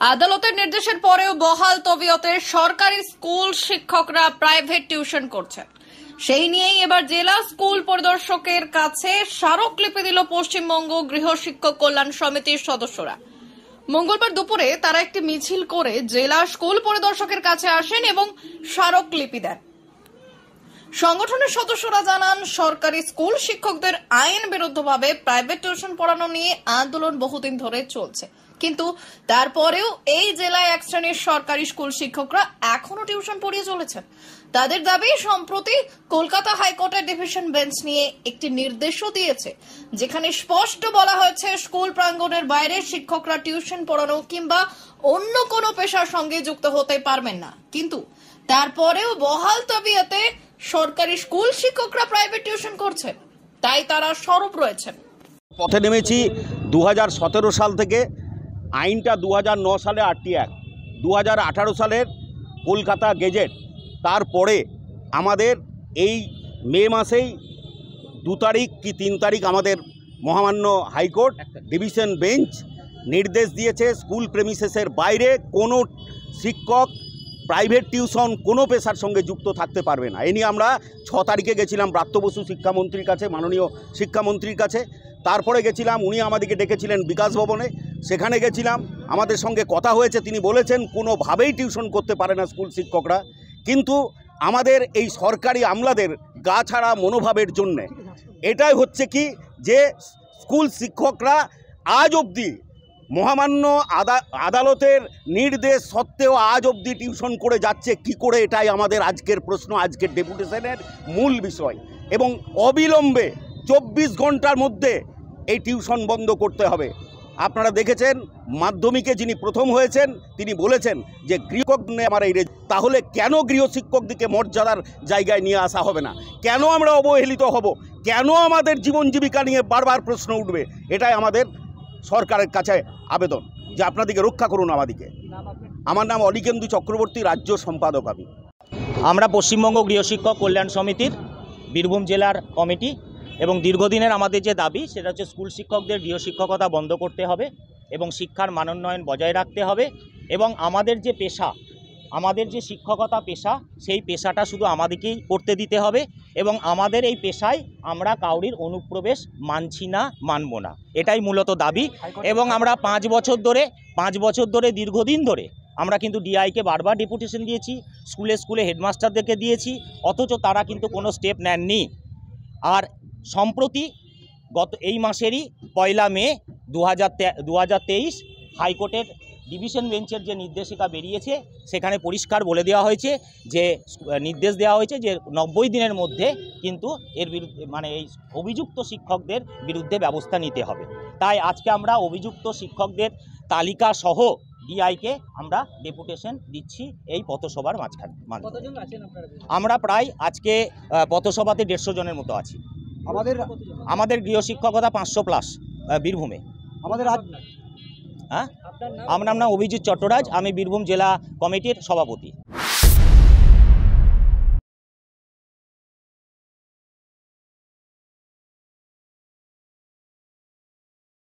আদালতের নির্দেশের পরেও বহাল তবিয়তে সরকারি স্কুল শিক্ষকরা প্রাইভেট টিউশন করছেন। সেই নিয়েই এবার জেলা স্কুল পরিদর্শকের কাছে স্মারকলিপি দিল পশ্চিমবঙ্গ গৃহ শিক্ষক কল্যাণ সমিতির সদস্যরা। মঙ্গলবার দুপুরে তারা একটি মিছিল করে জেলা স্কুল পরিদর্শকের কাছে আসেন এবং স্মারকলিপি দেন। সংগঠনের সদস্যরা জানান, সরকারি স্কুল শিক্ষকদের আইন বিরুদ্ধভাবে প্রাইভেট টিউশন পড়ানো নিয়ে আন্দোলন বহুদিন ধরে চলছে। কিন্তু তারপরেও এই জেলায় এক শ্রেণির সরকারি স্কুল শিক্ষকরা এখনও টিউশন পড়িয়ে চলেছেন। তাদের দাবি, সম্প্রতি কলকাতা হাইকোর্টের ডিভিশন বেঞ্চ নিয়ে একটি নির্দেশও দিয়েছে, যেখানে স্পষ্ট বলা হয়েছে স্কুল প্রাঙ্গণের বাইরে শিক্ষকরা টিউশন পড়ানো কিংবা অন্য কোনো পেশার সঙ্গে যুক্ত হতে পারবেন না। কিন্তু তারপরেও বহাল তবিয়তে সরকারি স্কুল শিক্ষকরা প্রাইভেট টিউশন করছে। তাই তারা সরব রয়েছেন পথে নেমেছি দু হাজার সতেরো সাল থেকে। আইনটা দু সালে আটটি এক দু সালের কলকাতা গেজেট। তারপরে আমাদের এই মে মাসেই দু তারিখ কি তিন তারিখ আমাদের মহামান্য হাইকোর্ট ডিভিশন বেঞ্চ নির্দেশ দিয়েছে স্কুল প্রেমিসেসের বাইরে কোনো শিক্ষক প্রাইভেট টিউশন কোনো পেশার সঙ্গে যুক্ত থাকতে পারবে না। এ নিয়ে আমরা ছ তারিখে গেছিলাম ব্রাত্য বসু শিক্ষামন্ত্রীর কাছে, মাননীয় শিক্ষামন্ত্রীর কাছে। তারপরে গেছিলাম, উনি আমাদেরকে ডেকেছিলেন বিকাশ ভবনে। সেখানে গেছিলাম, আমাদের সঙ্গে কথা হয়েছে, তিনি বলেছেন কোনোভাবেই টিউশন করতে পারে না স্কুল শিক্ষকরা। কিন্তু আমাদের এই সরকারি আমলাদের গা ছাড়া মনোভাবের জন্যে। এটাই হচ্ছে কি, যে স্কুল শিক্ষকরা আজ অবধি মহামান্য আদা, আদালতের নির্দেশ সত্ত্বেও আজ অবধি টিউশন করে যাচ্ছে। কি করে? এটাই আমাদের আজকের প্রশ্ন, আজকের ডেপুটেশনের মূল বিষয়। এবং অবিলম্বে চব্বিশ ঘণ্টার মধ্যে এই টিউশন বন্ধ করতে হবে। আপনারা দেখেছেন, মাধ্যমিকে যিনি প্রথম হয়েছেন, তিনি বলেছেন যে গৃহক আমার এই তাহলে কেন গৃহশিক্ষকদিকে মর্যাদার জায়গায় নিয়ে আসা হবে না? কেন আমরা অবহেলিত হব? কেন আমাদের জীবন জীবিকা নিয়ে বারবার প্রশ্ন উঠবে? এটাই আমাদের সরকারের কাছে আবেদন যে আপনাদেরকে রক্ষা করুন আমাদেরকে আমার নাম অলিকেন্দু চক্রবর্তী, রাজ্য সম্পাদক আমি। আমরা পশ্চিমবঙ্গ গৃহশিক্ষক কল্যাণ সমিতির বীরভূম জেলার কমিটি এবং দীর্ঘদিনের আমাদের যে দাবি, সেটা হচ্ছে স্কুল শিক্ষকদের গৃহশিক্ষকতা বন্ধ করতে হবে এবং শিক্ষার মানোন্নয়ন বজায় রাখতে হবে এবং আমাদের যে পেশা আমাদের যে শিক্ষকতা পেশা, সেই পেশাটা শুধু আমাদেরকেই করতে দিতে হবে এবং আমাদের এই পেশায় আমরা কাউরির অনুপ্রবেশ মানছি না, মানব না। এটাই মূলত দাবি এবং আমরা পাঁচ বছর ধরে, পাঁচ বছর ধরে, দীর্ঘদিন ধরে আমরা কিন্তু ডিআইকে বারবার ডেপুটেশন দিয়েছি, স্কুলে স্কুলে হেডমাস্টারদেরকে দিয়েছি, অথচ তারা কিন্তু কোনো স্টেপ নেননি। আর সম্প্রতি গত এই মাসেরই পয়লা মে দু হাজার তে দু হাজার তেইশ হাইকোর্টের ডিভিশন বেঞ্চের যে নির্দেশিকা বেরিয়েছে সেখানে পরিষ্কার বলে দেওয়া হয়েছে যে নির্দেশ দেওয়া হয়েছে যে নব্বই দিনের মধ্যে কিন্তু এর বিরুদ্ধে মানে এই অভিযুক্ত শিক্ষকদের বিরুদ্ধে ব্যবস্থা নিতে হবে। তাই আজকে আমরা অভিযুক্ত শিক্ষকদের তালিকা সহ ডিআইকে আমরা ডেপুটেশন দিচ্ছি এই পথসভার মাঝখানে মাঝখানে। কতজন আছেন আপনারা আমরা প্রায় আজকে পথসভাতে দেড়শো জনের মতো আছি। আমাদের আমাদের গৃহশিক্ষকতা পাঁচশো প্লাস বীরভূমে। আমাদের হ্যাঁ? আমার নাম অভিজিৎ চট্টরাজ আমি বীরভূম জেলা কমিটির সভাপতি।